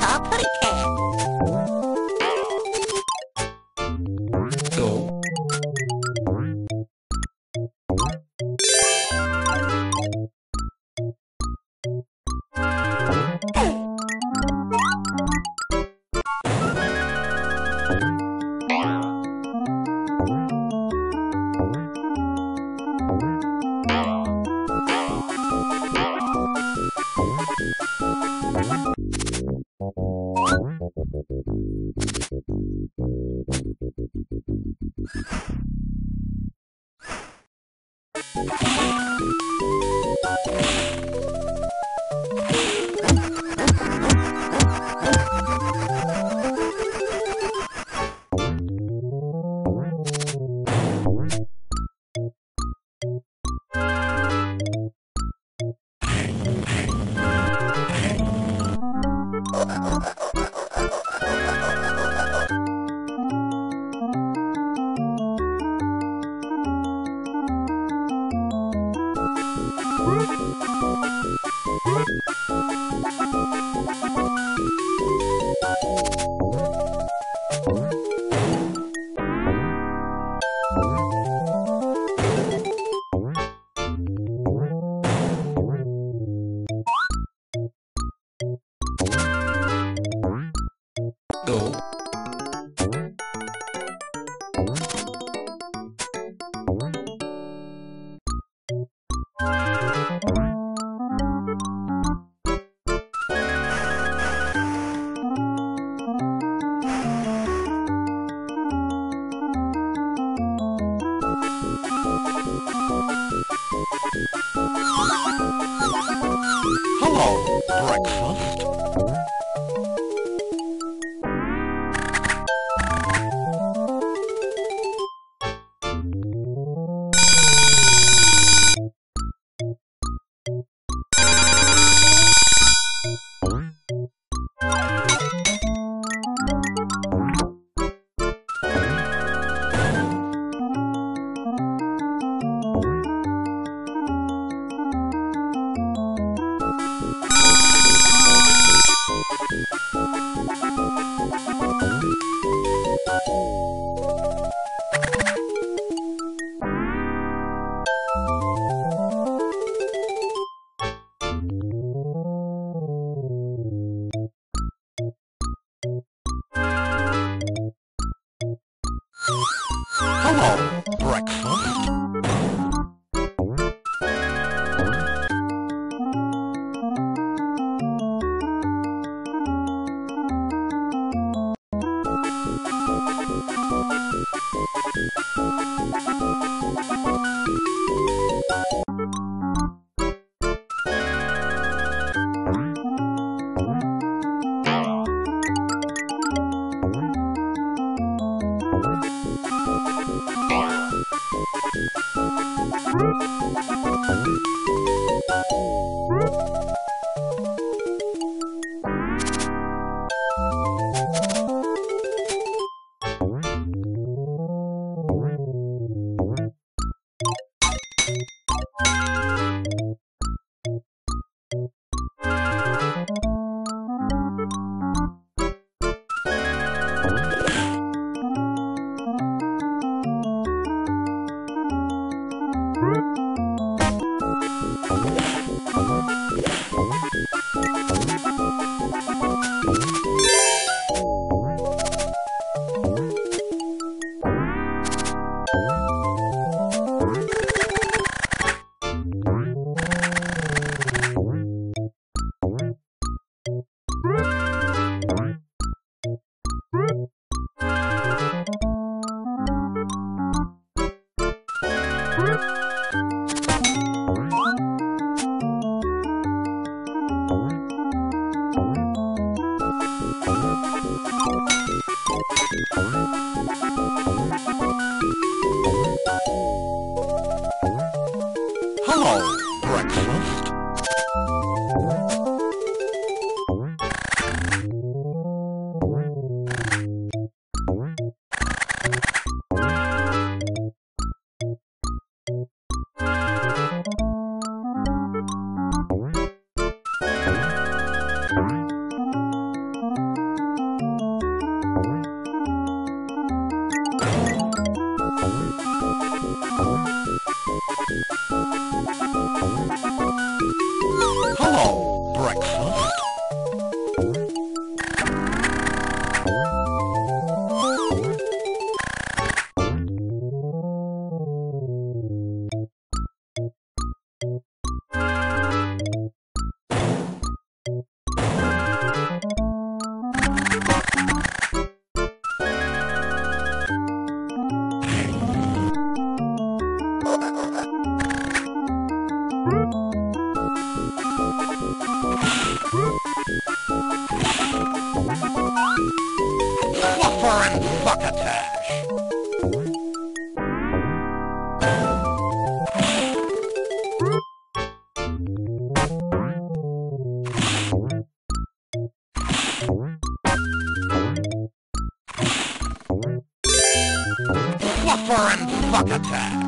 top, put a ド Hello, breakfast. you Succotash. Fluffer and Fuckattack!